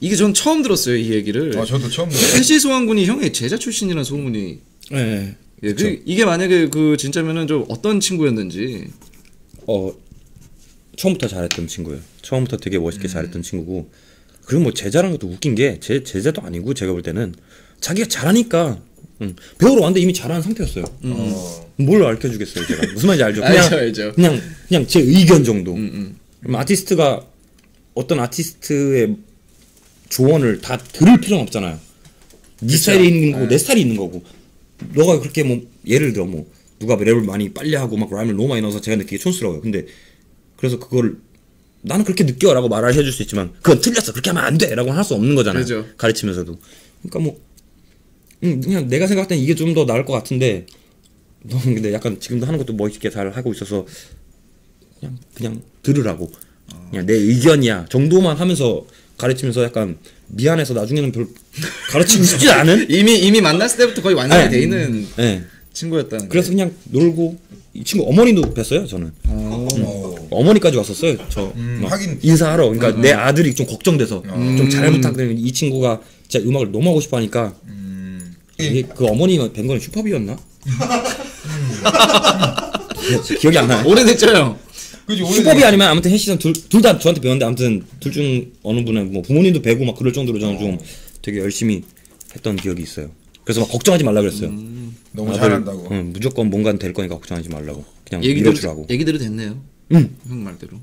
이게 전 처음 들었어요 이 얘기를. 아 저도 처음 들어요. 해시 소환군이 형의 제자 출신이라는 소문이. 네. 예, 그, 이게 만약에 그 진짜면은 좀 어떤 친구였는지. 어 처음부터 잘했던 친구예요. 처음부터 되게 멋있게 잘했던 친구고 그리고 뭐 제자라는 것도 웃긴 게 제 제자도 아니고 제가 볼 때는 자기가 잘하니까 응. 배우러 왔는데 이미 잘하는 상태였어요. 어. 뭘 알려주겠어요 제가 무슨 말인지 알죠? 그냥 알죠, 알죠. 그냥 그냥 제 의견 정도. 음, 그럼 아티스트가 어떤 아티스트의 조언을 다 들을 필요는 없잖아요. 네 스타일이 있는 거고 내 스타일이 있는 거고. 너가 그렇게 뭐 예를 들어 뭐 누가 랩을 많이 빨리 하고 막 라임을 너무 많이 넣어서 제가 느끼기 촌스러워요. 근데 그래서 그걸 나는 그렇게 느껴라고 말을 해줄 수 있지만 그건 틀렸어 그렇게 하면 안 돼라고 할 수 없는 거잖아요. 그죠. 가르치면서도. 그러니까 뭐 음, 그냥 내가 생각할 땐 이게 좀 더 나을 것 같은데 너는 근데 약간 지금도 하는 것도 멋있게 잘 하고 있어서 그냥 그냥 들으라고 그냥 내 의견이야 정도만 하면서 가르치면서 약간 미안해서 나중에는 별 가르치고 싶지 않은 이미 이미 만났을 때부터 거의 완성이 네. 돼 있는 예 친구였다는. 그래서 그냥 놀고 이 친구 어머니도 뵀어요 저는 어. 어머니까지 왔었어요 저 음, 막 하긴. 인사하러 그러니까 내 아들이 좀 걱정돼서 좀 잘 부탁드리면 이 친구가 진짜 음악을 너무 하고 싶어 하니까 음. 이게 그 어머니가 뵌 거는 슈퍼비였나? 기억이 안 나요. 오래됐죠 형. 그지 슈퍼비 아니면 아무튼 해시선 둘둘 다 저한테 배웠는데 아무튼 둘 중 어느 분은 뭐 부모님도 배고 막 그럴 정도로 저는 좀 되게 열심히 했던 기억이 있어요. 그래서 막 걱정하지 말라 그랬어요. 너무 아들, 잘한다고. 응, 무조건 뭔가 될 거니까 걱정하지 말라고. 그냥 얘기대로 밀어주라고. 얘기대로 됐네요. 응. 형 말대로.